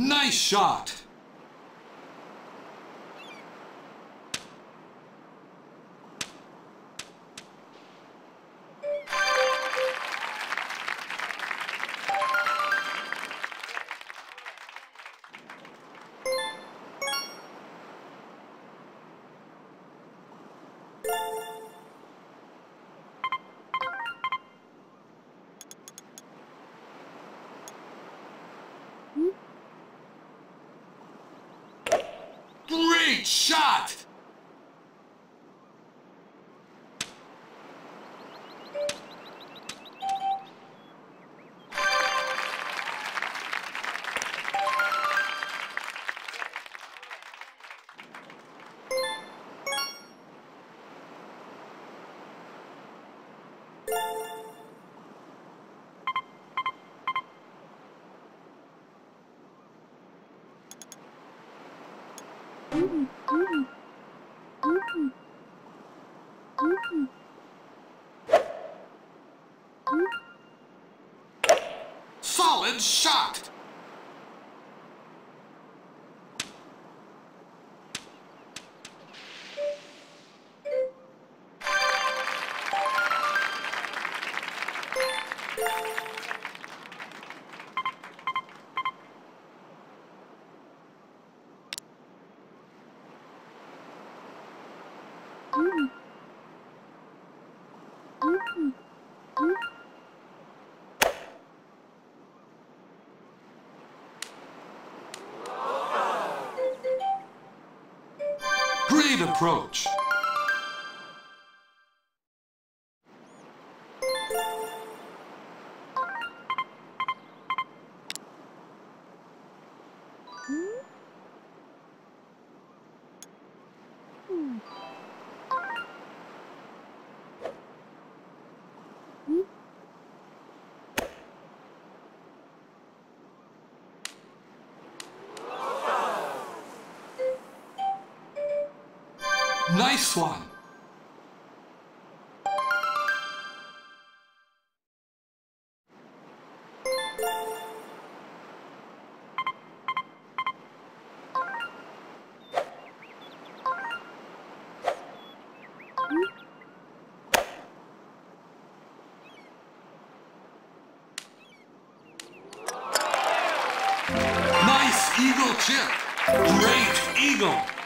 Nice shot! Shot! Solid shot! Approach! Nice one! Nice eagle chip! Great eagle!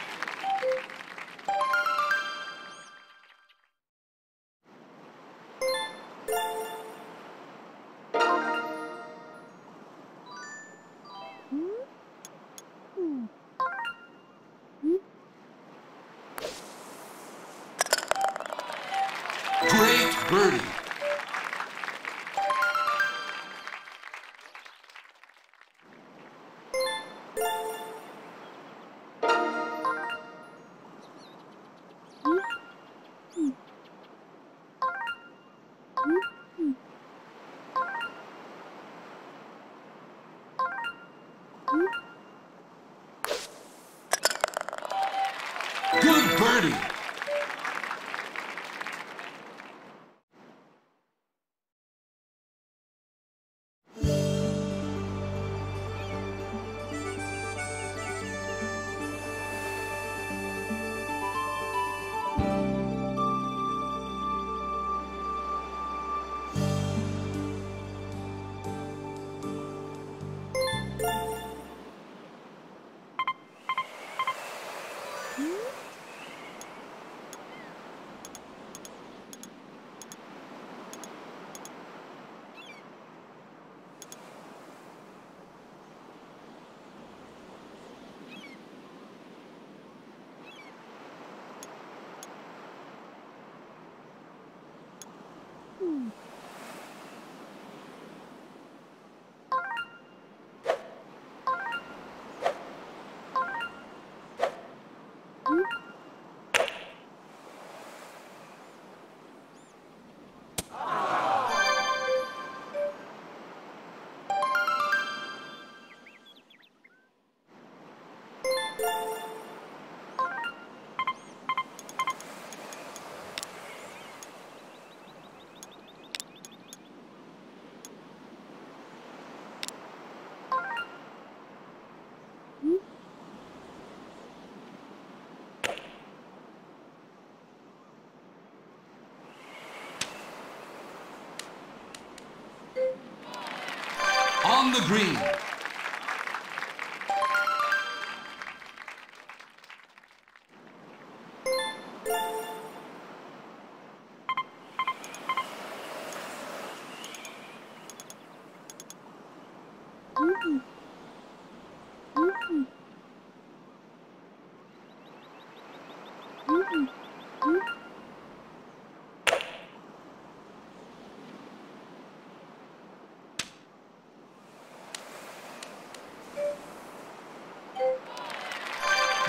On the green.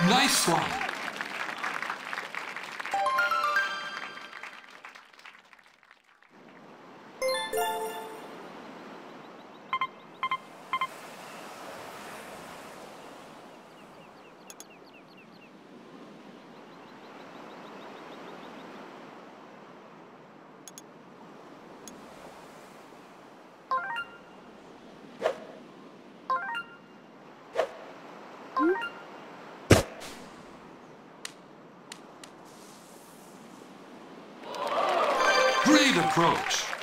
Nice one. Approach.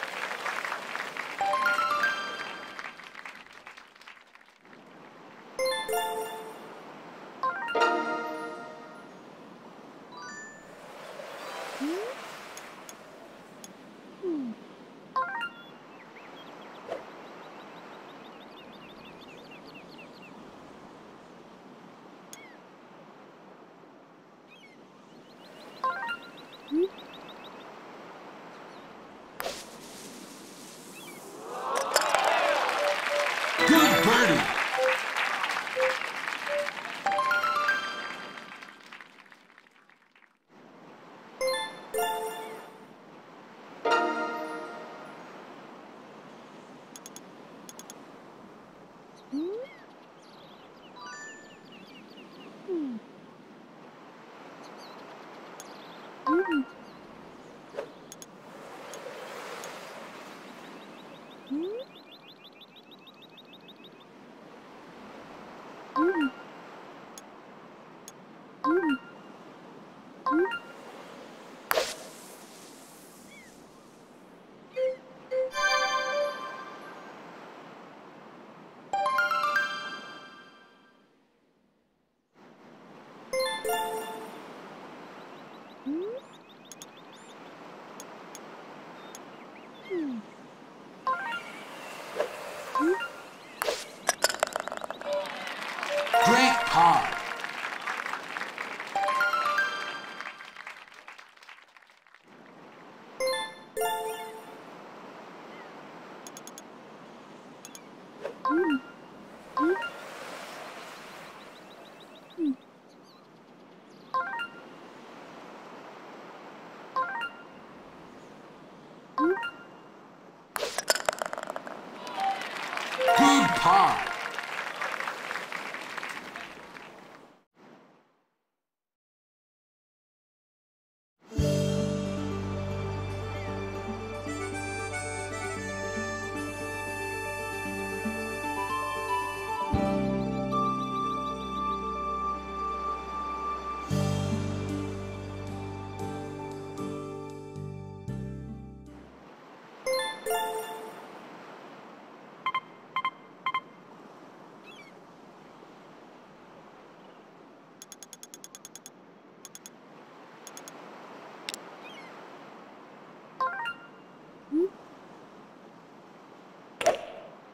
Good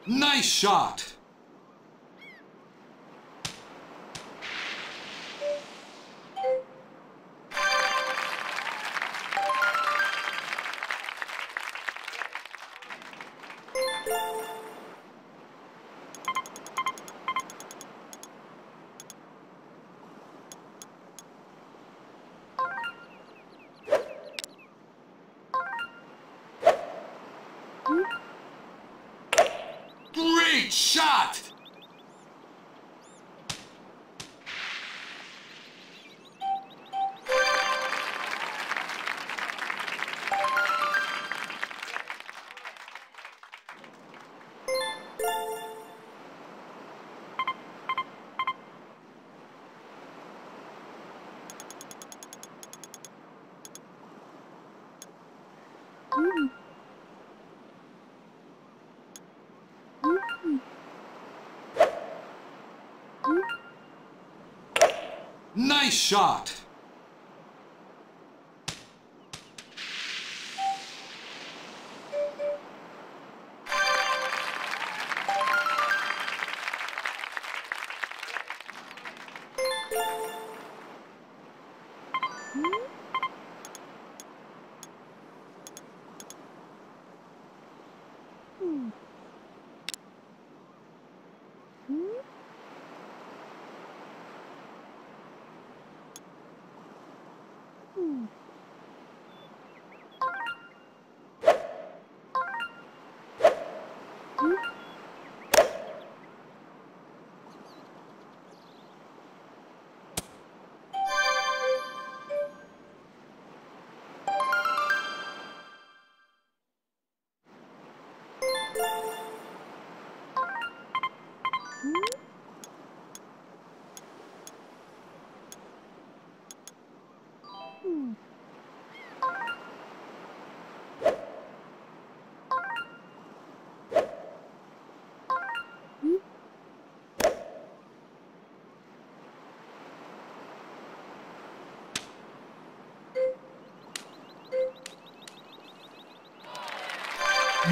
Nice shot. Nice shot.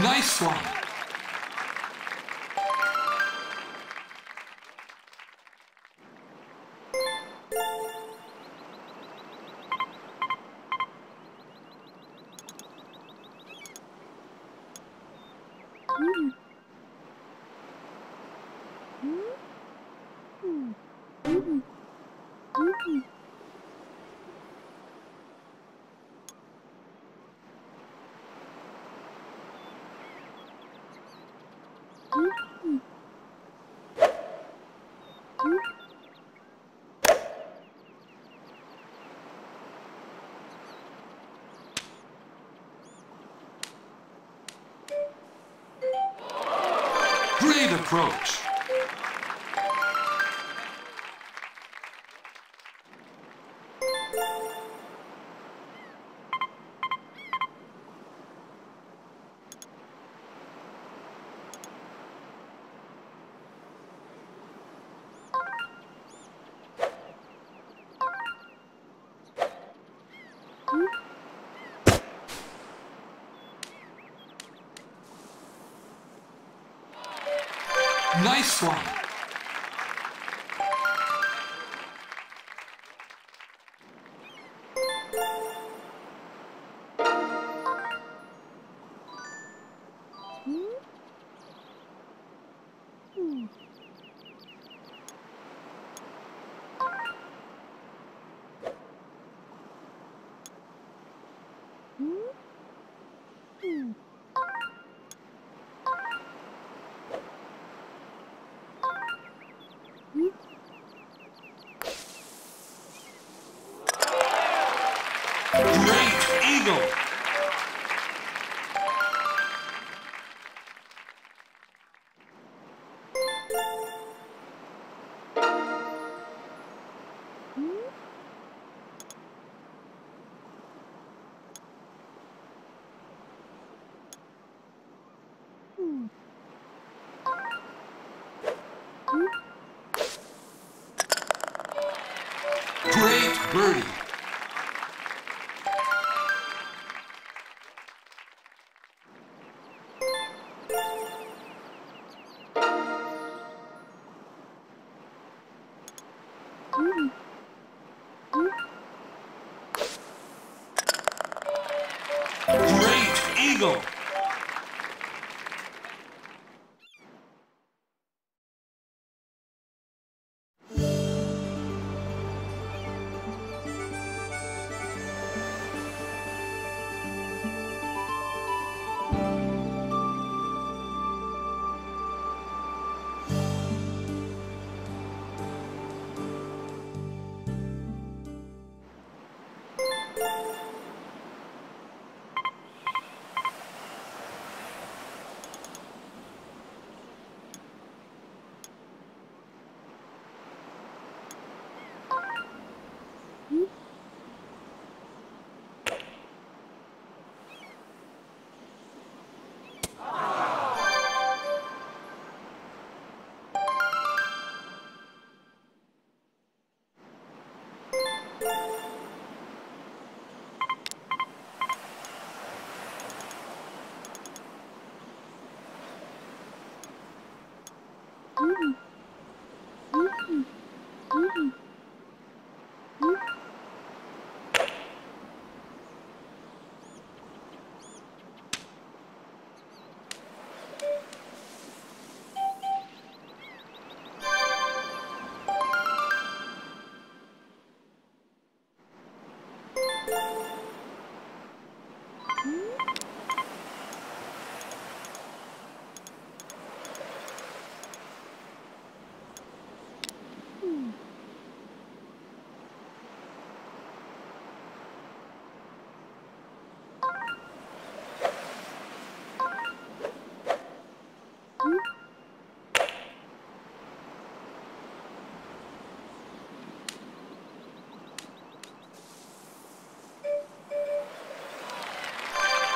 Nice one. Great approach. Nice one. Great Great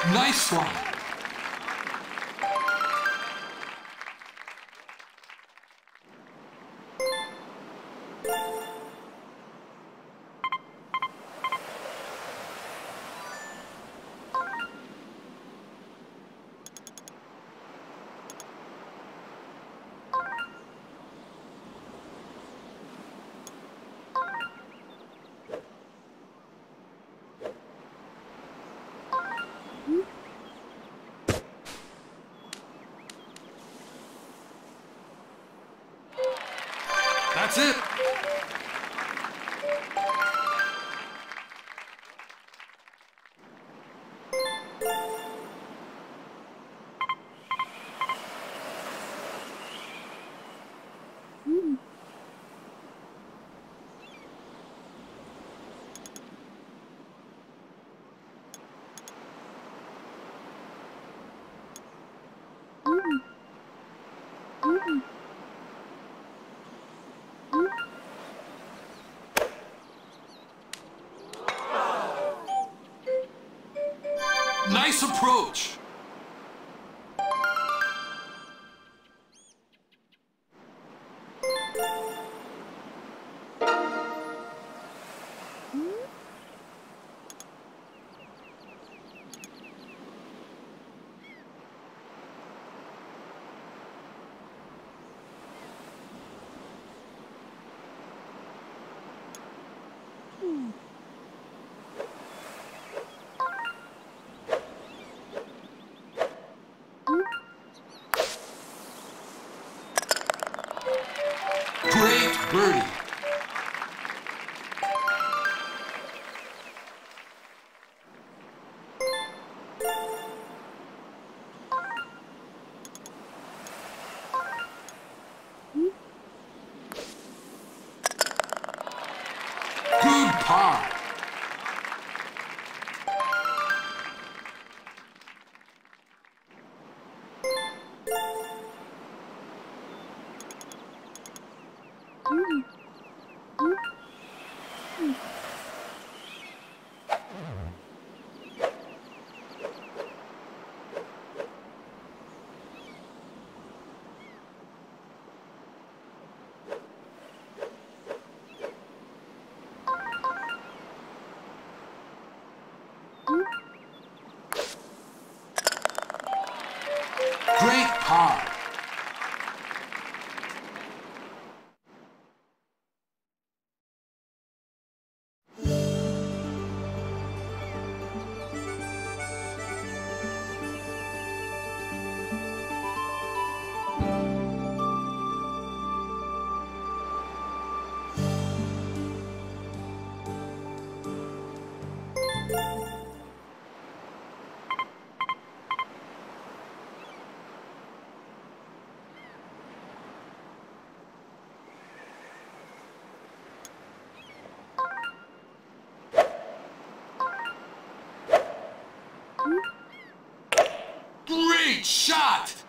Nice one. Nice approach. Birdie. Great par. Great shot.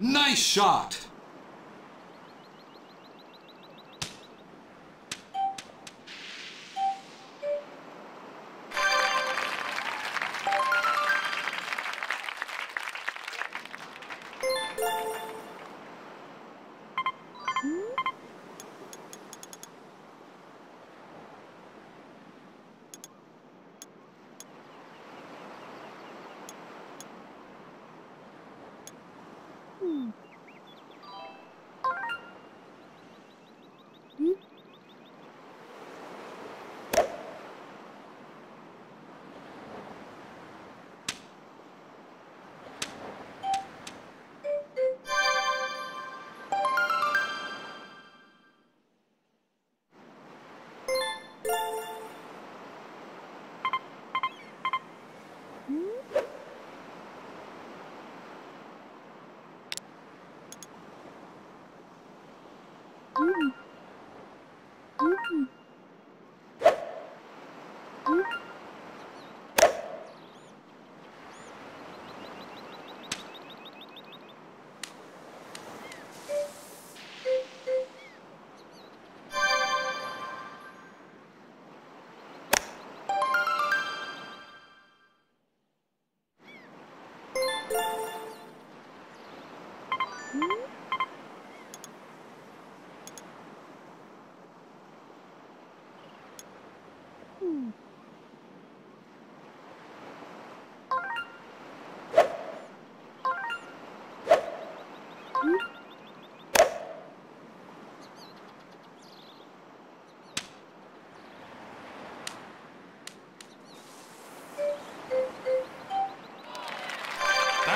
Nice shot.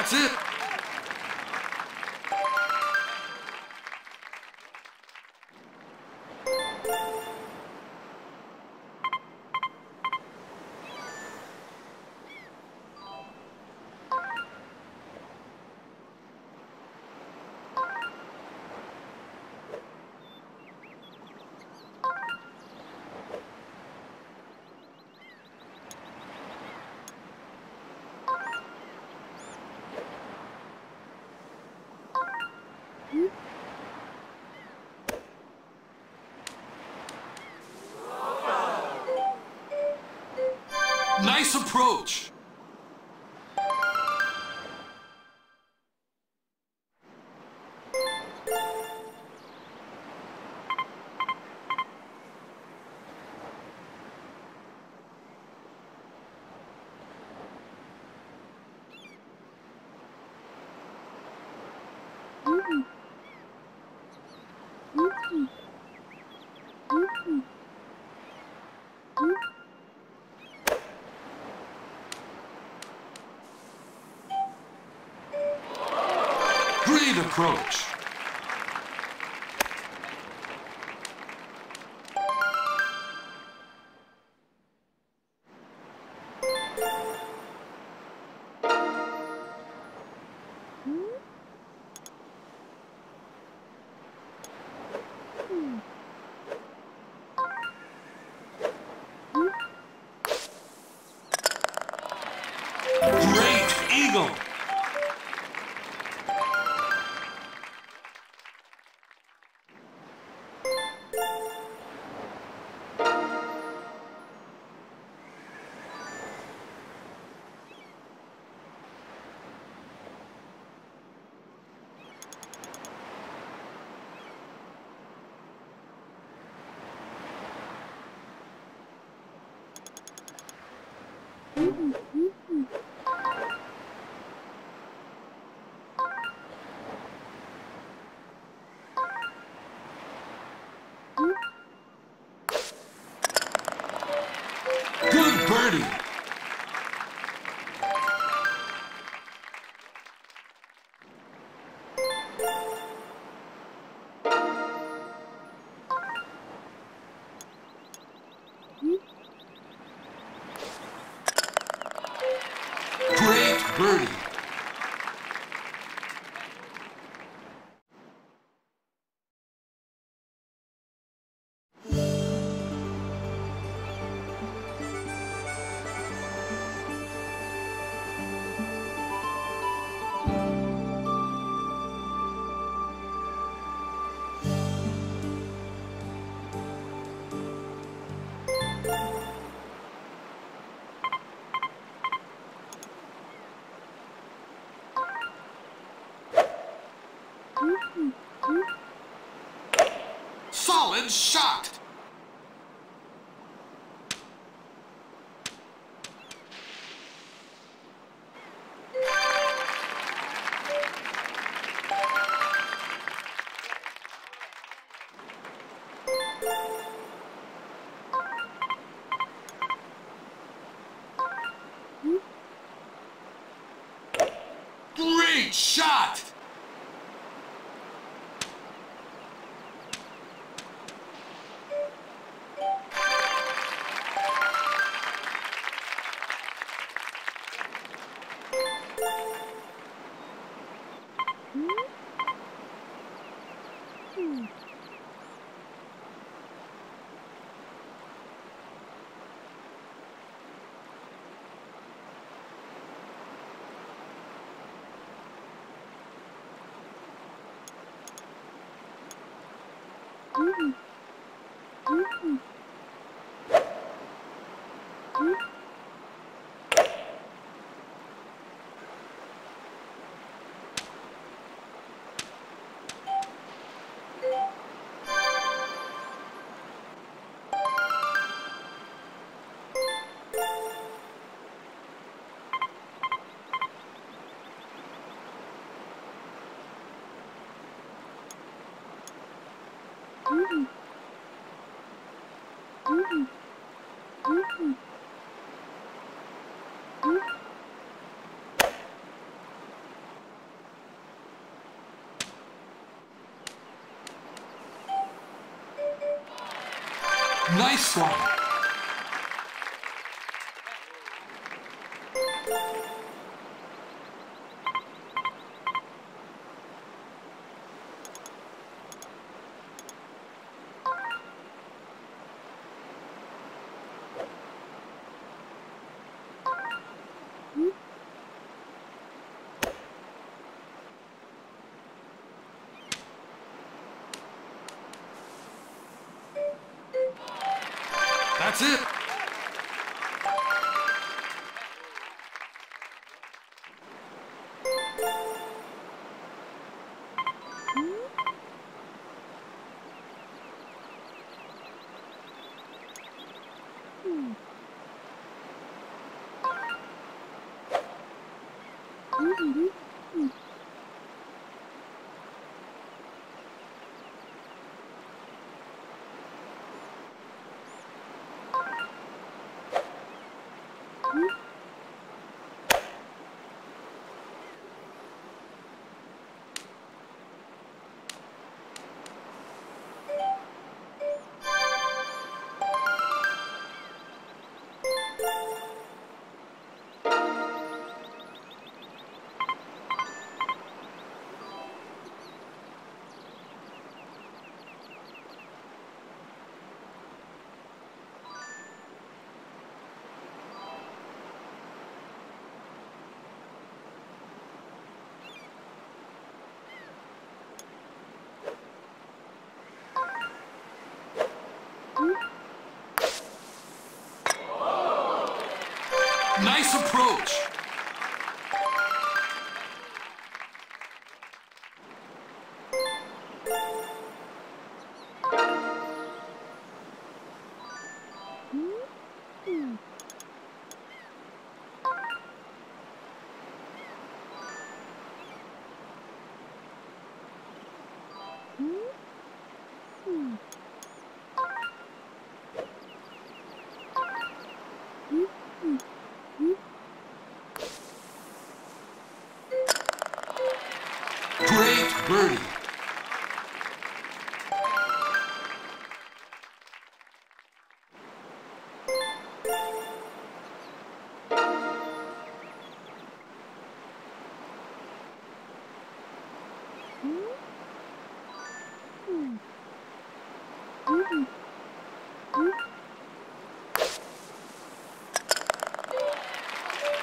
其 Nice approach. Approach. Good birdie. Solid shot. Great shot. Mm-hmm. Nice one! 其 Nice approach. Birdie.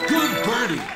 Good birdie.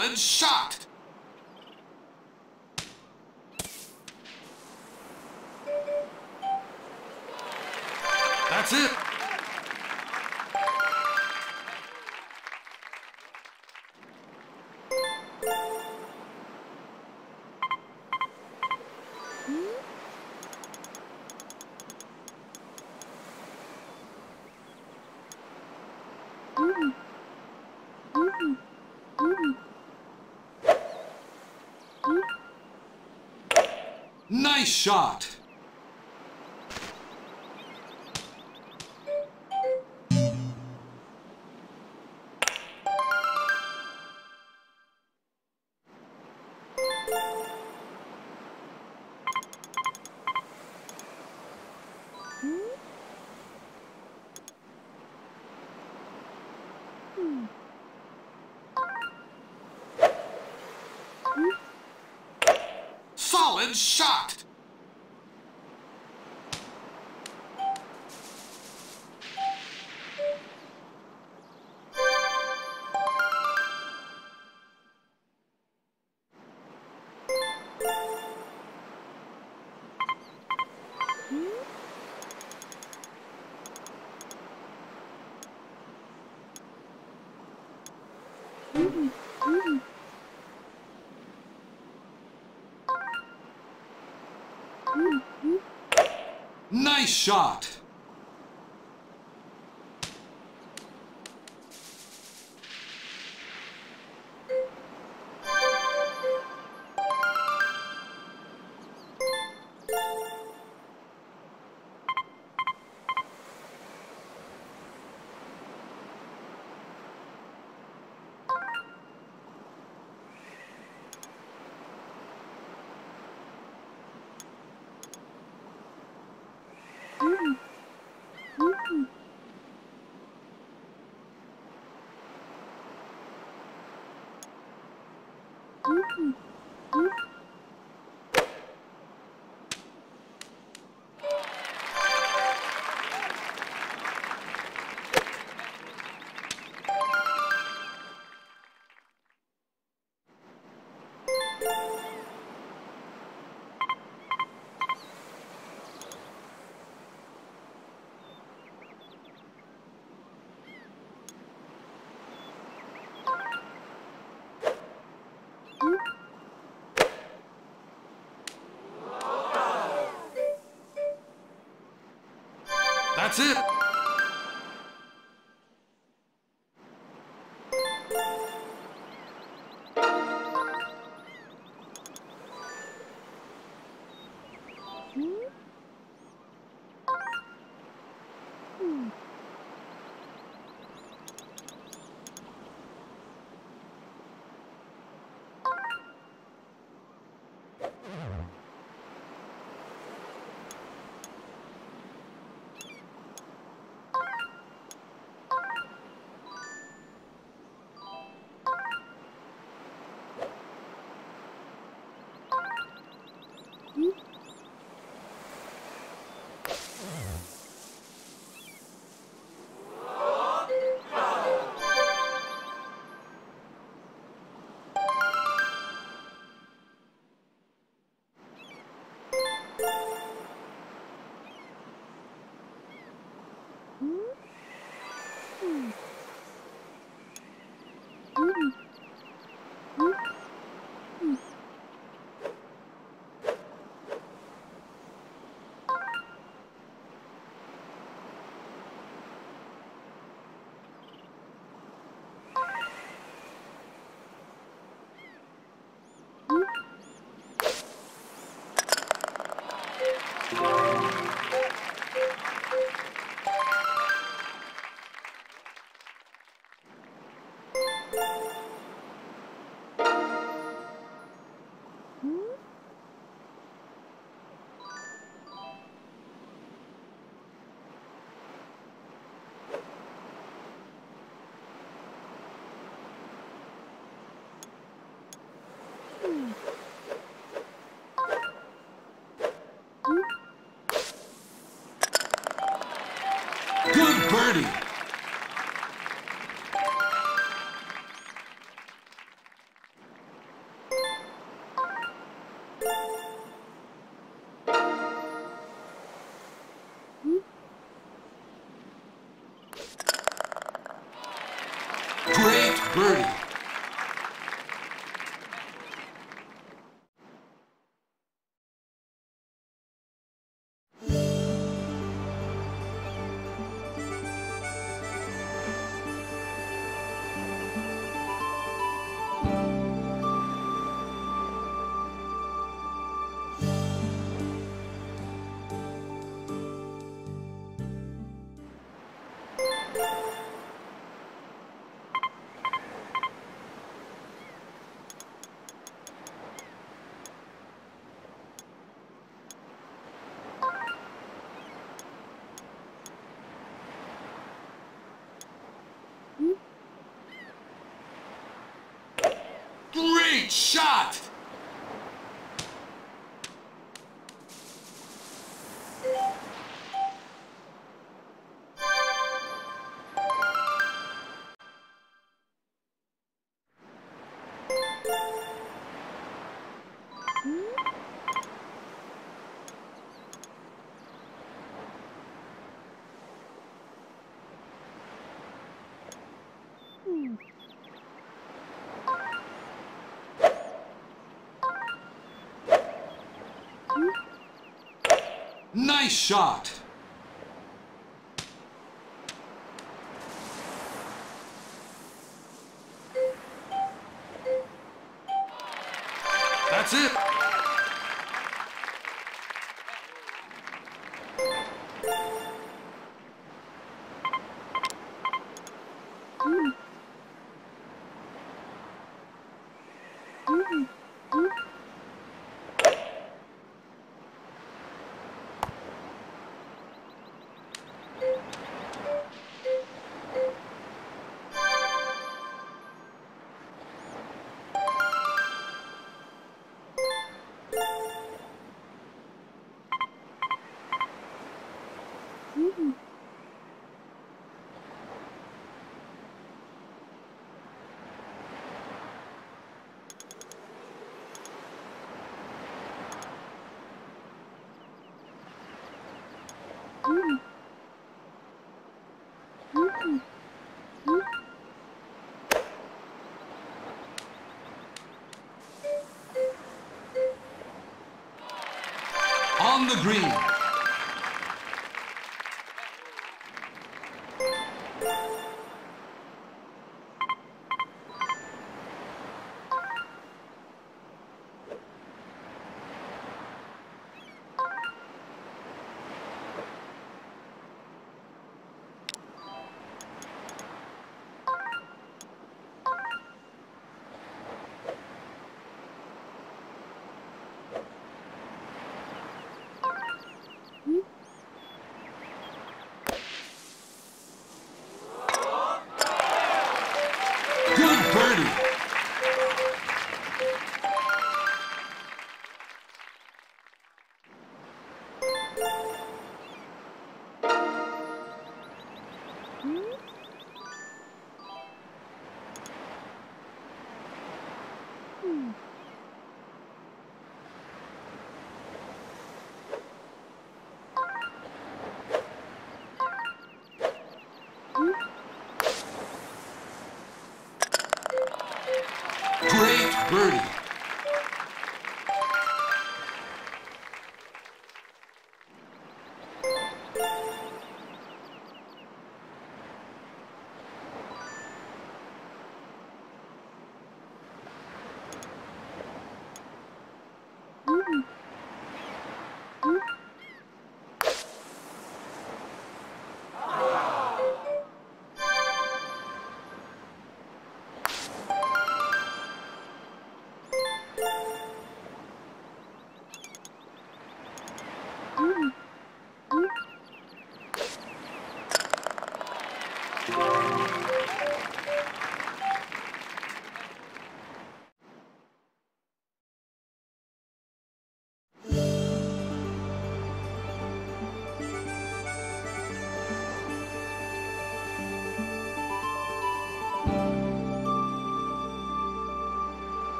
Solid shot. Nice shot. Solid shot. Shot! Uhum. Uhum. Good birdie. Shot! Nice shot. On the green. Great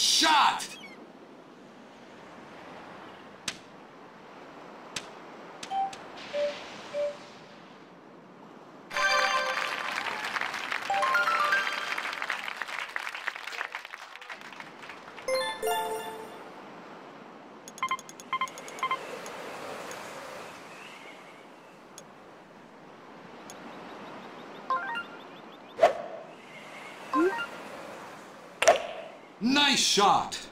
shot. Nice shot.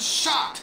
Shot.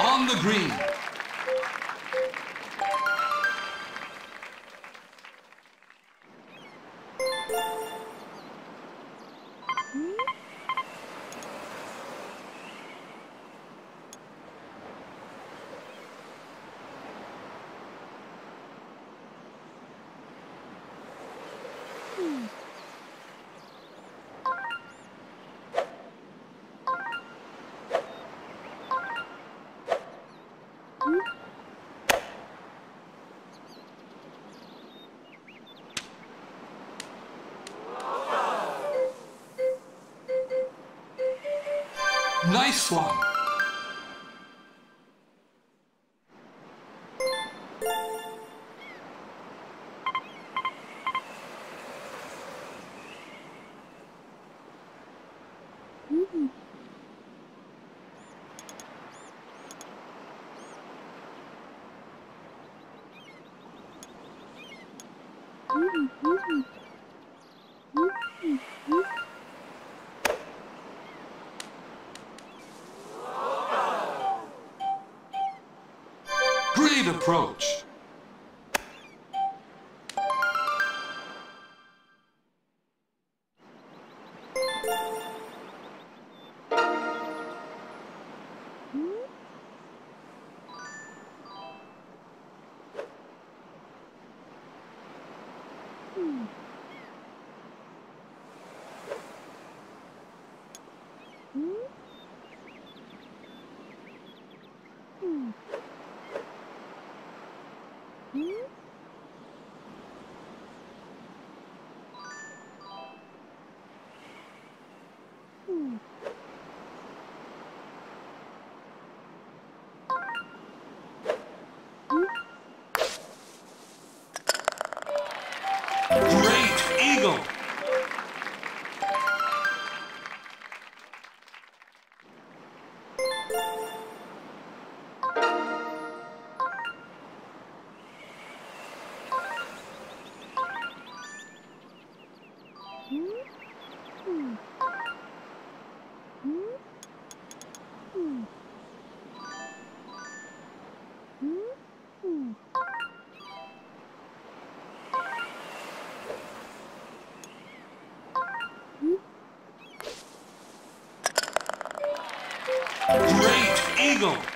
On the green. Nice one. Approach. Great Great